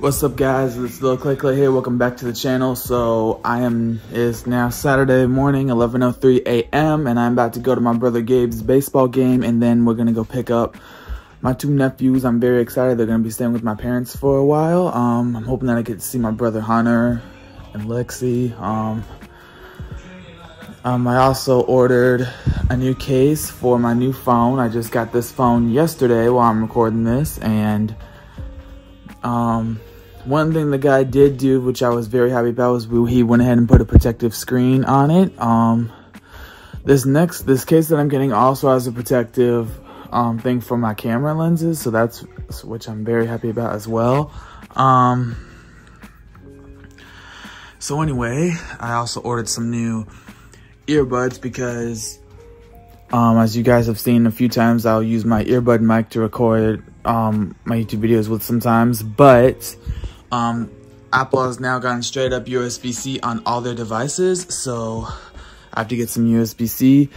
What's up guys, it's Lil Cla Cla here, welcome back to the channel. So I am, it's now Saturday morning, 11.03 a.m. and I'm about to go to my brother Gabe's baseball game and then we're gonna go pick up my two nephews. I'm very excited, they're gonna be staying with my parents for a while. Um, I'm hoping that I get to see my brother Hunter and Lexi. Um, um, I also ordered a new case for my new phone. I just got this phone yesterday while I'm recording this and um, one thing the guy did do, which I was very happy about, was he went ahead and put a protective screen on it. Um, this next, this case that I'm getting also has a protective um, thing for my camera lenses, so that's which I'm very happy about as well. Um, so anyway, I also ordered some new earbuds because um, as you guys have seen a few times, I'll use my earbud mic to record um, my YouTube videos with sometimes, but um, Apple has now gotten straight up USB-C on all their devices, so I have to get some USB-C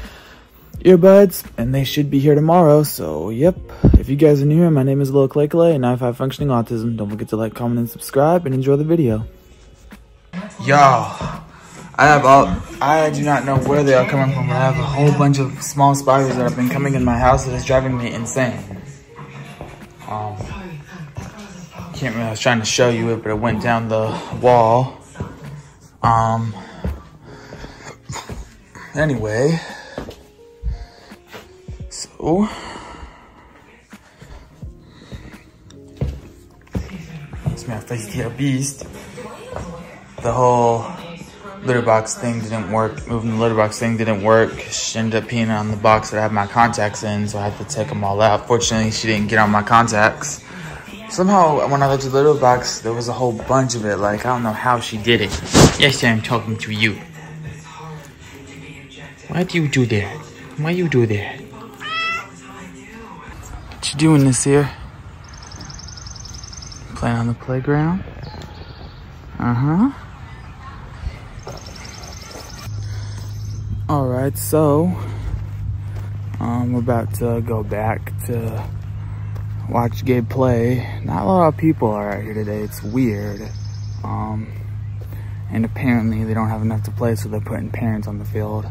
earbuds, and they should be here tomorrow, so yep. If you guys are new here, my name is Lil Cla Cla, and I have functioning autism. Don't forget to like, comment, and subscribe, and enjoy the video. Y'all, I have all, I do not know where they are coming from, but I have a whole bunch of small spiders that have been coming in my house that is driving me insane. Um, can't remember, I was trying to show you it, but it went down the wall. Um, anyway, so, it's my face here, beast. The whole litter box thing didn't work. Moving the litter box thing didn't work. She ended up peeing on the box that I have my contacts in, so I had to take them all out. Fortunately, she didn't get on my contacts. Somehow, when I looked at the little box, there was a whole bunch of it. Like, I don't know how she did it. Yes, I'm talking to you. Why do you do that? Why you do that? What you doing this here? Playing on the playground? Uh-huh. All right, so um, we're about to go back to watch Gabe play. Not a lot of people are out here today. It's weird. Um, and apparently they don't have enough to play, so they're putting parents on the field.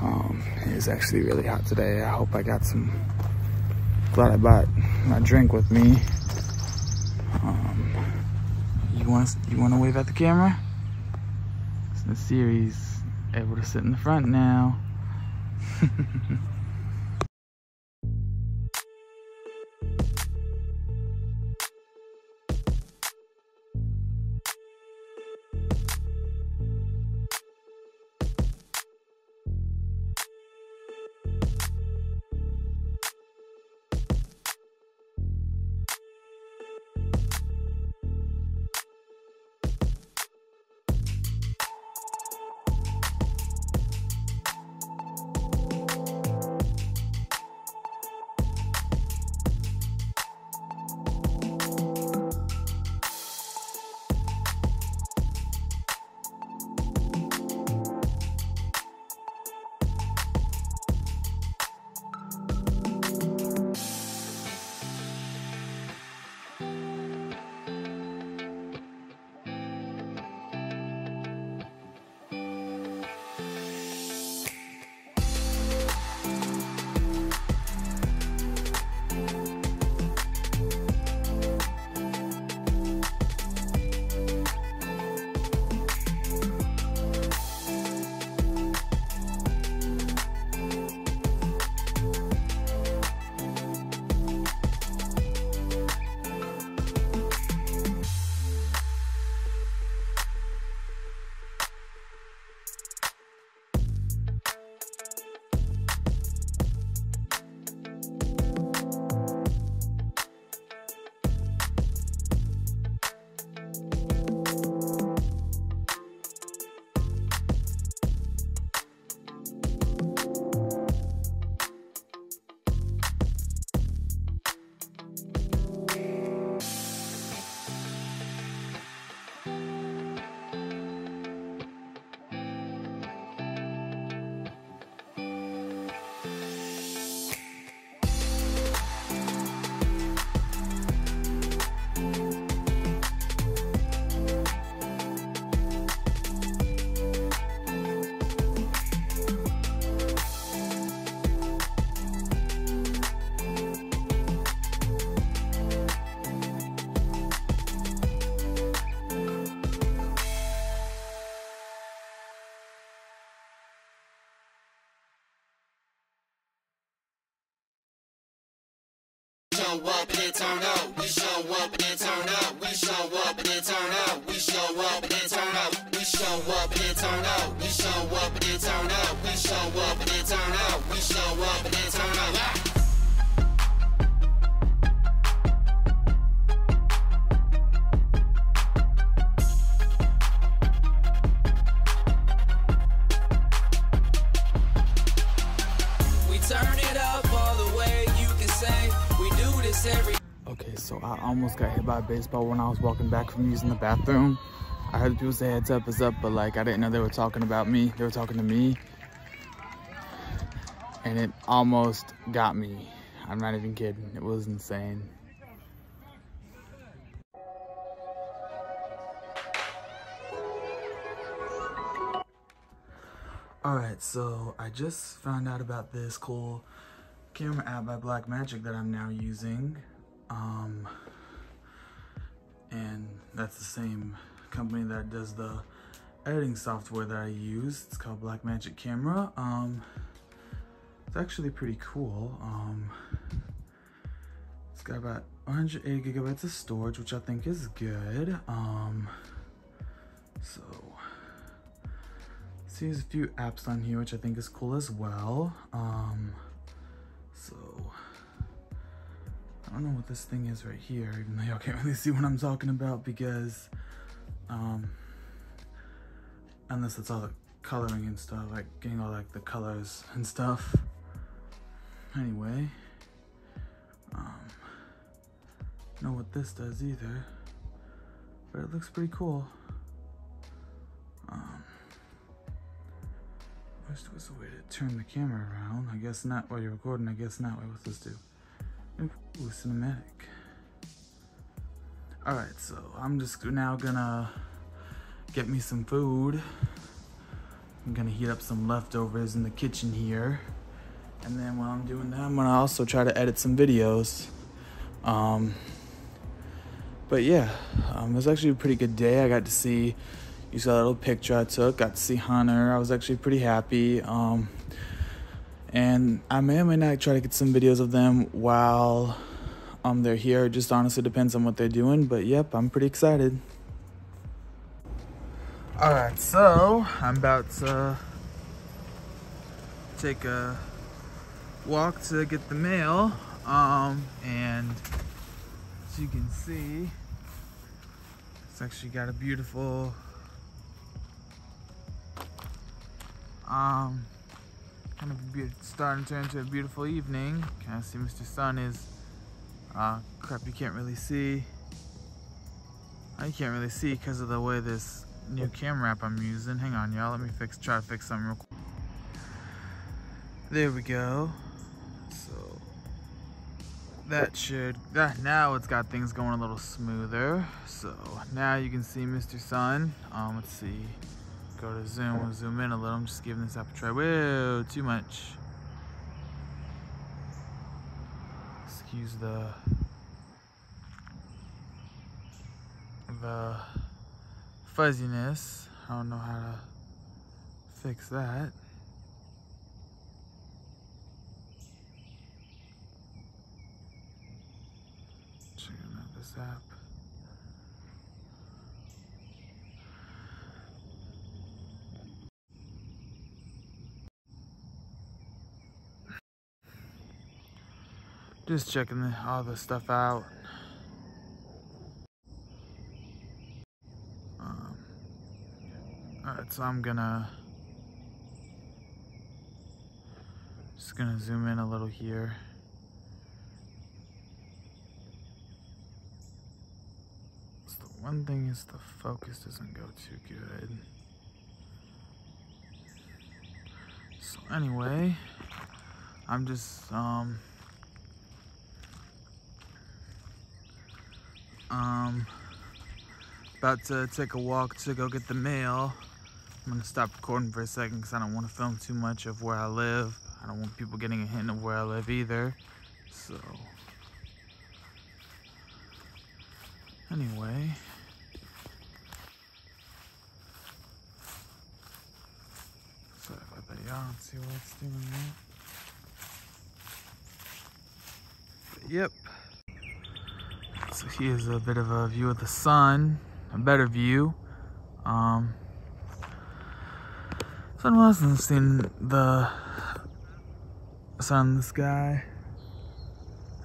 Um, it is actually really hot today. I hope I got some, glad I bought my drink with me. Um, you want you want to wave at the camera? The series able to sit in the front now. turn out. We show up and then turn out. We show up and then turn out. Ah! Okay, so I almost got hit by a baseball when I was walking back from using the bathroom. I heard people say heads up is up, but like I didn't know they were talking about me. They were talking to me. And it almost got me. I'm not even kidding. It was insane. Alright, so I just found out about this cool camera app by Blackmagic that I'm now using. Um, and that's the same company that does the editing software that I use. It's called Blackmagic Camera. Um, it's actually pretty cool. Um, it's got about 108 gigabytes of storage, which I think is good. Um, so, see there's a few apps on here, which I think is cool as well. Um, so, I don't know what this thing is right here, even though y'all can't really see what I'm talking about because, um, unless it's all the coloring and stuff, like getting all like the colors and stuff. Anyway, um, know what this does either, but it looks pretty cool. Um, there was a way to turn the camera around. I guess not while you're recording. I guess not. Wait, what's this do? Ooh, cinematic. All right, so I'm just now gonna get me some food. I'm gonna heat up some leftovers in the kitchen here. And then while I'm doing that, I'm gonna also try to edit some videos. Um, but yeah, um, it was actually a pretty good day. I got to see, you saw a little picture I took, got to see Hunter. I was actually pretty happy. Um, and I may or may not try to get some videos of them while um, they're here. It just honestly depends on what they're doing. But yep, I'm pretty excited. All right, so I'm about to take a walk to get the mail. Um, and as you can see, it's actually got a beautiful um, kind of starting to turn into a beautiful evening. Kind of see Mr. Sun is, uh, crap, you can't really see. I can't really see because of the way this new camera app I'm using. Hang on, y'all. Let me fix, try to fix something real quick. There we go. So that should, that now it's got things going a little smoother. So now you can see Mr. Sun. Um, let's see go to zoom, we'll zoom in a little. I'm just giving this app a try. Whoa, too much. Excuse the the fuzziness. I don't know how to fix that. App. Just checking the, all the stuff out. Um, Alright, so I'm gonna just gonna zoom in a little here. So the one thing is the focus doesn't go too good. So anyway, I'm just um Um, about to take a walk to go get the mail. I'm gonna stop recording for a second because I don't want to film too much of where I live. I don't want people getting a hint of where I live either. So, anyway. Sorry about that, y'all. See what it's doing But, yep. So here's a bit of a view of the sun, a better view. Um, Sun wasn't seen the sun in the sky.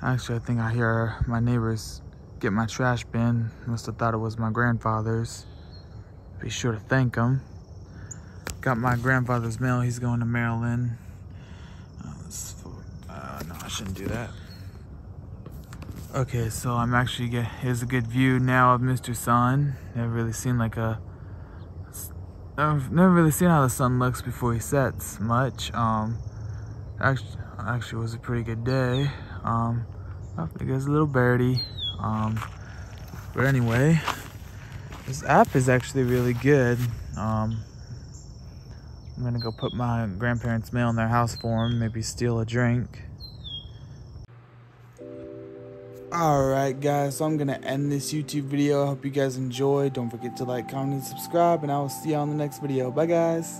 Actually, I think I hear my neighbors get my trash bin. Must have thought it was my grandfather's. Be sure to thank him. Got my grandfather's mail. He's going to Maryland. Uh, uh, no, I shouldn't do that. Okay, so I'm actually get here's a good view now of Mr. Sun. Never really seen like a I've never really seen how the sun looks before he sets much. Um, actually, actually was a pretty good day. Um, I think it's a little birdie. Um, but anyway, this app is actually really good. Um, I'm gonna go put my grandparents' mail in their house for them. Maybe steal a drink. Alright guys, so I'm going to end this YouTube video. I hope you guys enjoyed. Don't forget to like, comment, and subscribe, and I will see you on the next video. Bye guys.